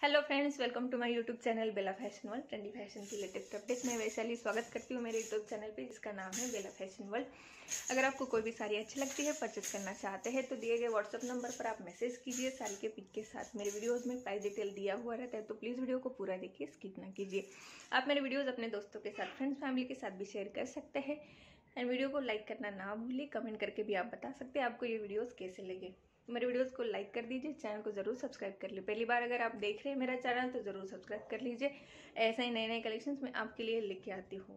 Hello friends welcome to my YouTube channel Bela fashion world trendy fashion की latest updates मैं वैशाली स्वागत करती हूँ मेरे यूट्यूब चैनल पे, जिसका नाम है बेला फ़ैशन वर्ल्ड अगर आपको कोई भी साड़ी अच्छी लगती है परचेज करना चाहते हैं तो दिए गए व्हाट्सअप नंबर पर आप मैसेज कीजिए, साड़ी के पिक के साथ। मेरे वीडियोज़ में प्राइस डिटेल दिया हुआ रहता है तो प्लीज़ वीडियो को पूरा देखिए स्किप ना कीजिए। आप मेरे वीडियोज़ अपने दोस्तों के साथ फ्रेंड्स फैमिली के साथ भी शेयर कर सकते हैं। एंड वीडियो को लाइक करना ना भूलिए, कमेंट करके भी आप बता सकते हैं आपको ये वीडियोज़ कैसे लगे। मेरे वीडियोस को लाइक कर दीजिए, चैनल को ज़रूर सब्सक्राइब कर लीजिए। पहली बार अगर आप देख रहे हैं मेरा चैनल तो ज़रूर सब्सक्राइब कर लीजिए। ऐसा ही नए नए कलेक्शंस मैं आपके लिए लेके आती हूँ।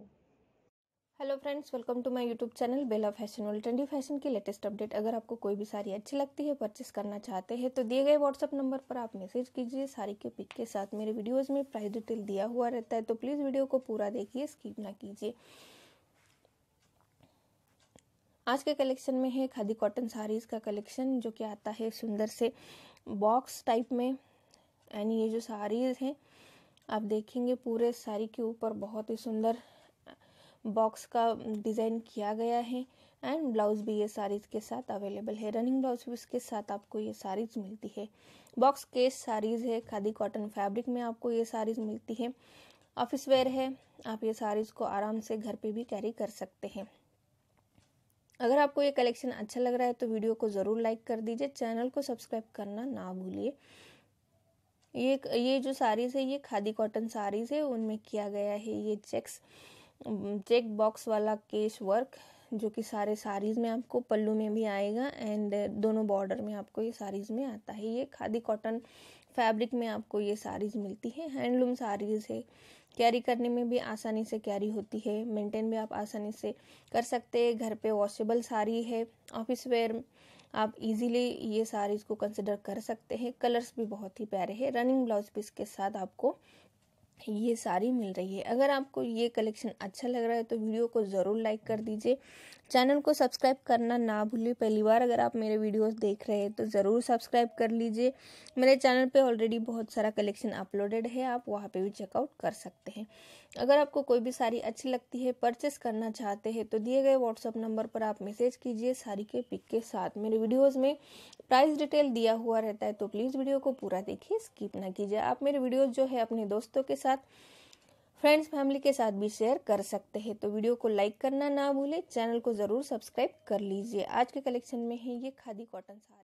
Hello friends, welcome to my YouTube channel, Bela fashion world trendy fashion की लेटेस्ट अपडेट। अगर आपको कोई भी साड़ी अच्छी लगती है, परचेस करना चाहते हैं तो दिए गए व्हाट्सअप नंबर पर आप मैसेज कीजिए। साड़ी के पिक के साथ मेरे वीडियोस में प्राइस डिटेल दिया हुआ रहता है तो प्लीज़ वीडियो को पूरा देखिए, स्किप ना कीजिए। आज के कलेक्शन में है खादी कॉटन साड़ीज़ का कलेक्शन, जो कि आता है सुंदर से बॉक्स टाइप में। एंड ये जो साड़ीज़ हैं, आप देखेंगे पूरे साड़ी के ऊपर बहुत ही सुंदर बॉक्स का डिज़ाइन किया गया है। एंड ब्लाउज भी ये साड़ीज़ के साथ अवेलेबल है। रनिंग ब्लाउज भी इसके साथ आपको ये साड़ीज़ मिलती है। बॉक्स केस साड़ीज़ है, खादी कॉटन फैब्रिक में आपको ये साड़ीज़ मिलती है। ऑफ़िस वेयर है, आप ये साड़ीज़ को आराम से घर पे भी कैरी कर सकते हैं। अगर आपको ये कलेक्शन अच्छा लग रहा है तो वीडियो को ज़रूर लाइक कर दीजिए, चैनल को सब्सक्राइब करना ना भूलिए। ये ये जो साड़ीज़ है, ये खादी कॉटन साड़ीज़ है, उनमें किया गया है ये चेक्स चेक बॉक्स वाला केश वर्क जो कि सारे साड़ीज़ में आपको पल्लू में भी आएगा एंड दोनों बॉर्डर में आपको ये साड़ीज़ में आता है। ये खादी कॉटन फैब्रिक में आपको ये साड़ीज़ मिलती है। हैंडलूम साड़ीज़ है। कैरी करने में भी आसानी से कैरी होती है। मेंटेन भी आप आसानी से कर सकते हैं। घर पे वॉशेबल साड़ी है। ऑफ़िस वेयर आप इजीली ये साड़ीज़ को कंसिडर कर सकते हैं। कलर्स भी बहुत ही प्यारे हैं। रनिंग ब्लाउज पीस के साथ आपको ये सारी मिल रही है। अगर आपको ये कलेक्शन अच्छा लग रहा है तो वीडियो को ज़रूर लाइक कर दीजिए। चैनल को सब्सक्राइब करना ना भूलिए। पहली बार अगर आप मेरे वीडियोस देख रहे हैं तो ज़रूर सब्सक्राइब कर लीजिए। मेरे चैनल पे ऑलरेडी बहुत सारा कलेक्शन अपलोडेड है। आप वहाँ पे भी चेकआउट कर सकते हैं। अगर आपको कोई भी साड़ी अच्छी लगती है परचेस करना चाहते हैं तो दिए गए व्हाट्सअप नंबर पर आप मैसेज कीजिए। साड़ी के पिक के साथ मेरे वीडियोज़ में प्राइस डिटेल दिया हुआ रहता है तो प्लीज़ वीडियो को पूरा देखिए। स्किप ना कीजिए। आप मेरे वीडियोज़ जो है, अपने दोस्तों के साथ फ्रेंड्स फैमिली के साथ भी शेयर कर सकते हैं। तो वीडियो को लाइक करना ना भूले चैनल को ज़रूर सब्सक्राइब कर लीजिए। आज के कलेक्शन में है ये खादी कॉटन साड़ी।